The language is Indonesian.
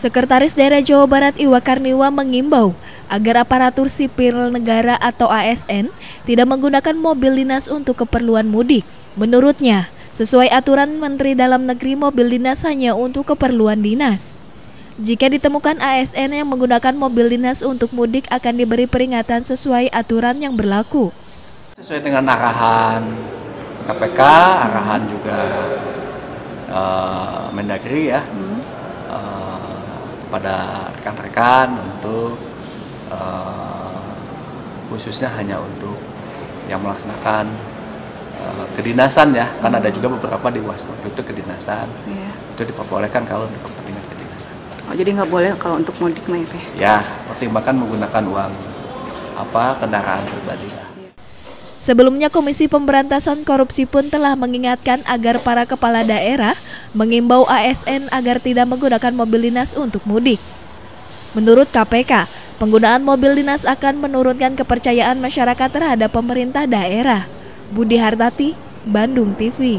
Sekretaris Daerah Jawa Barat Iwa Karniwa mengimbau agar aparatur sipil negara atau ASN tidak menggunakan mobil dinas untuk keperluan mudik. Menurutnya, sesuai aturan Menteri Dalam Negeri mobil dinas hanya untuk keperluan dinas. Jika ditemukan ASN yang menggunakan mobil dinas untuk mudik akan diberi peringatan sesuai aturan yang berlaku. Sesuai dengan arahan KPK, arahan juga uh, Mendagri ya. Hmm kepada rekan-rekan untuk uh, khususnya hanya untuk yang melaksanakan uh, kedinasan ya kan ada juga beberapa di Wasmor itu kedinasan yeah. itu diperbolehkan kalau untuk kepentingan kedinasan. Oh jadi nggak boleh kalau untuk mudik mah ya? Ya pertimbangkan menggunakan uang apa kendaraan pribadi lah. Sebelumnya Komisi Pemberantasan Korupsi pun telah mengingatkan agar para kepala daerah mengimbau ASN agar tidak menggunakan mobil dinas untuk mudik. Menurut KPK, penggunaan mobil dinas akan menurunkan kepercayaan masyarakat terhadap pemerintah daerah. Budi Hartati, Bandung TV.